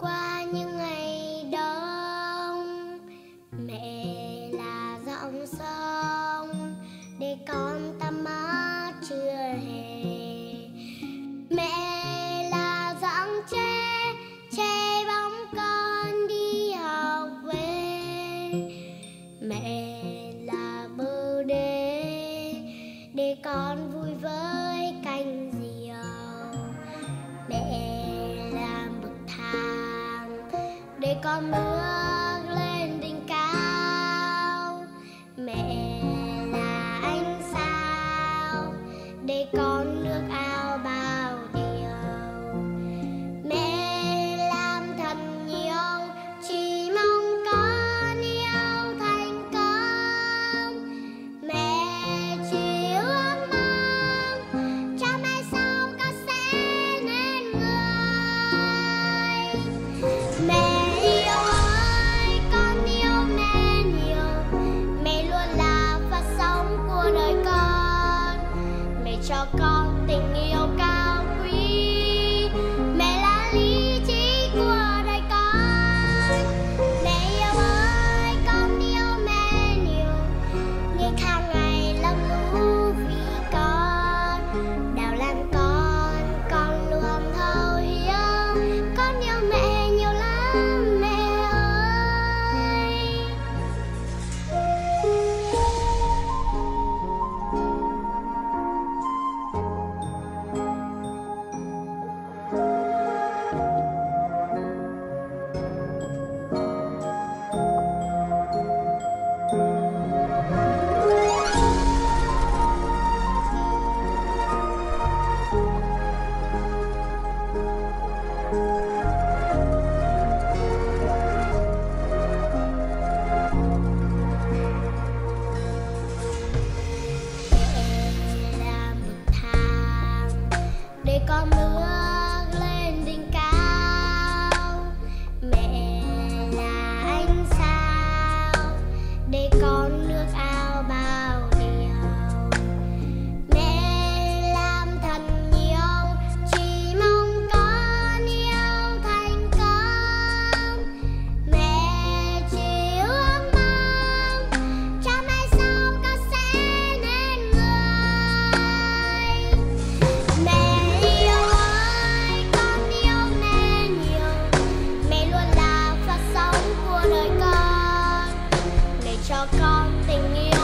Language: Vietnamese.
qua những ngày đông. Mẹ là dòng sông, để con ta mát chưa hè mẹ là dòng tre, che bóng con đi học về. Mẹ con bước con tình yêu cao love. cho con tình yêu.